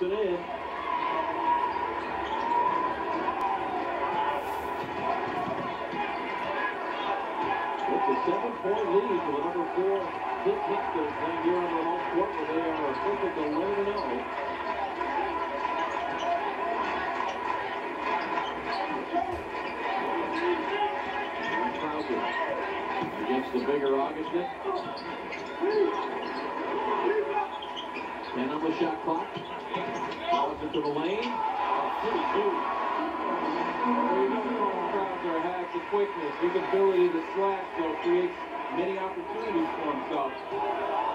the glass in. It's a seven-point lead for the number four Pitt Panthers playing here on the home court where they are official to 11 0. Krauser against the bigger Augustin. Ten on the shot clock. Follows it to the lane. Pretty good. Quickness, his ability to slash, so creates many opportunities for himself.